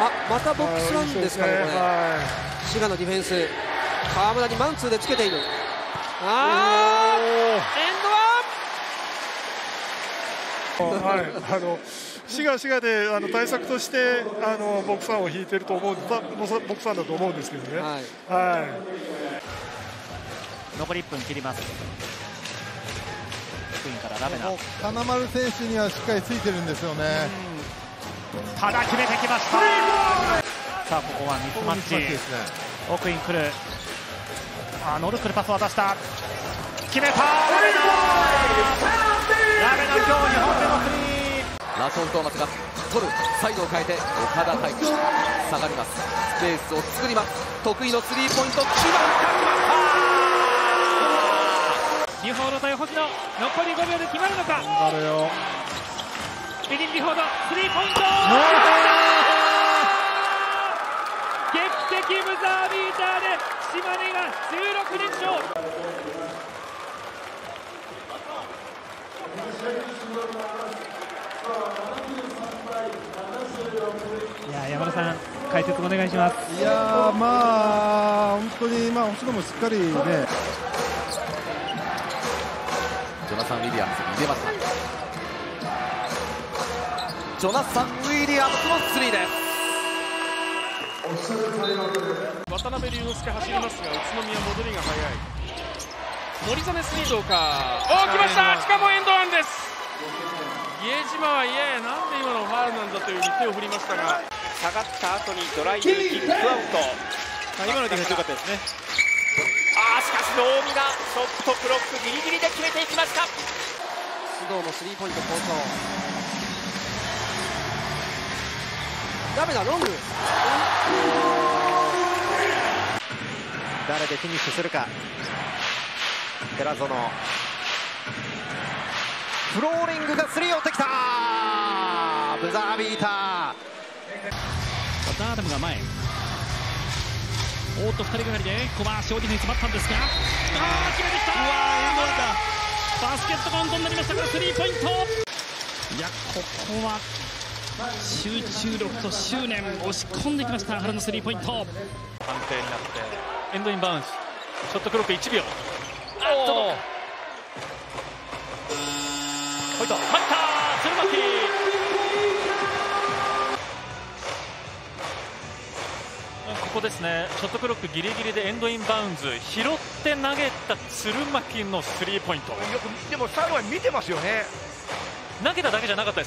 あまたボックスワンですかね、これ、滋賀のディフェンス、川村にマンツーでつけている、あー、エンドワンはい、あの滋賀滋賀であの対策としてあのボックスワンを引いてると思うボックスワンだと思うんですけどね。はい。はい、残り1分切ります。福井からラベナ。金丸選手にはしっかりついてるんですよね。ただ決めてきました。さあここはミスマッチ。ですね、奥イン来る。あノルクルパス渡した。決めた。ラベナ。ラベナ今日2本目のスリー。ラソン・トーマスが取るサイドを変えて岡田太一下がりますスペースを作ります得意のスリーポイント決まったビュフォード対星野残り5秒で決まるのか？ビディン・ビフォードスリーポイント。劇的ブザービーターで島根が16連勝いや山田さん、解説お願いします。いやまあ本当にまあ星野もしっかりね。ジョナサン・ウィリアムズ入れました。ジョナサン・ウィリアムズのスリーです。渡辺龍之介走りますが宇都宮戻りが早い。森実スリーどうか。お来ました。しかもエンドワンです。比江島はいやいやなんで今のファウルなんだというふうに手を振りましたが。下がった後にドライブキックアウト。今のディフェンス良かったですね。ああしかし能見がショットクロックギリギリで決めていきました。須藤もスリーポイント好調ダメだロング。誰でフィニッシュするか。寺園。フローリングがスリーをってきた。ブザービーター。ダーダムが前。おっと2人がかりで小林をディフェンスったんですが。ああ決めてきたうわバスケットカウントになりましたからスリーポイント。いやここは集中力と執念押し込んできました原のスリーポイント。判定になってエンドインバウンス。ショットクロック1秒。あっとポイント入った鶴巻。ここですね。ショットクロックギリギリでエンドインバウンズ。拾って投げた鶴巻のスリーポイント。よくでも最後は見てますよね。投げただけじゃなかったです